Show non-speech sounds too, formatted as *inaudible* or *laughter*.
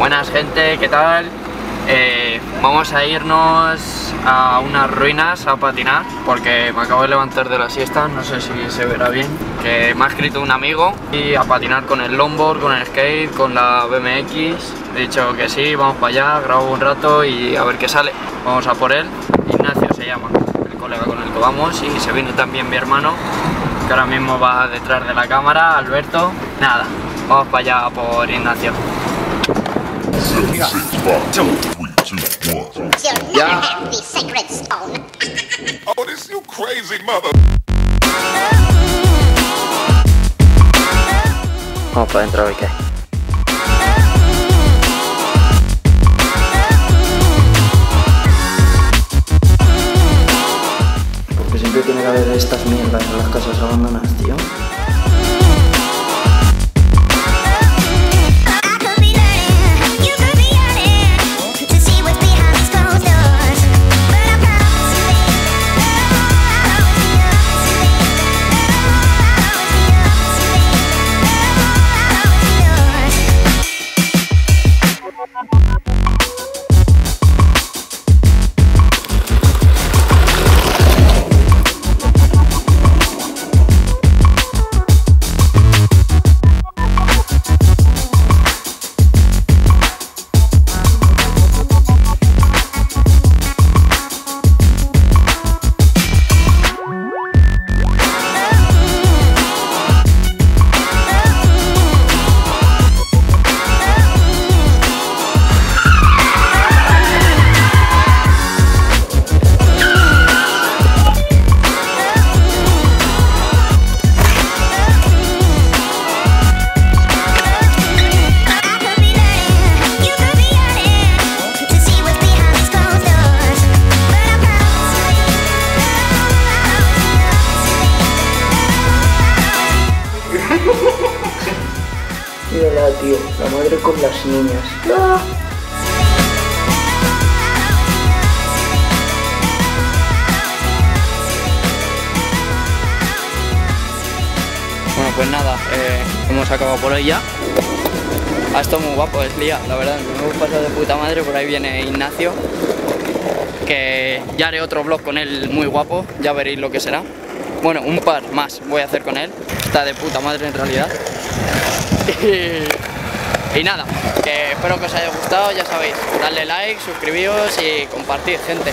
Buenas gente, ¿qué tal? Eh, vamos a irnos a unas ruinas a patinar porque me acabo de levantar de la siesta, no sé si se verá bien que me ha escrito un amigo y a patinar con el longboard, con el skate, con la BMX he dicho que sí, vamos para allá, grabo un rato y a ver qué sale. Vamos a por él, Ignacio se llama el colega con el que vamos y se viene también mi hermano que ahora mismo va detrás de la cámara, Alberto. Nada, vamos para allá por Ignacio Yeah. The sacred stone. Oh, this you crazy mother. Vamos para adentro a ver qué hay. Porque siempre tiene que haber estas mierdas en las casas abandonadas, tío. Mírala, tío, la madre con las niñas. Bueno, pues nada, eh, hemos acabado por hoy ya. Ha estado muy guapo, es Lía, la verdad, me hemos pasado de puta madre. Por ahí viene Ignacio, que ya haré otro vlog con él muy guapo, ya veréis lo que será. Bueno, un par más voy a hacer con él, está de puta madre en realidad. *laughs* Y, nada, que espero que os haya gustado, ya sabéis, darle like, suscribíos y compartir, gente.